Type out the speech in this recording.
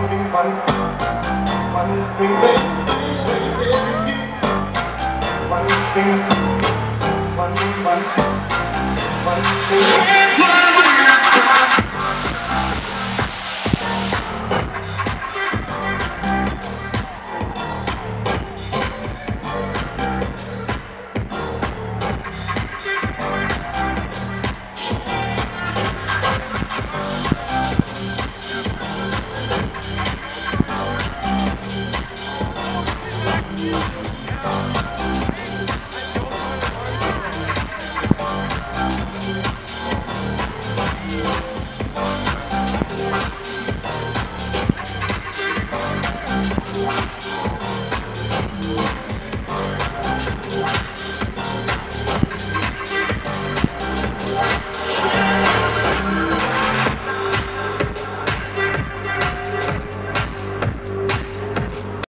one thing, one, one baby, baby, baby, one thing. Thank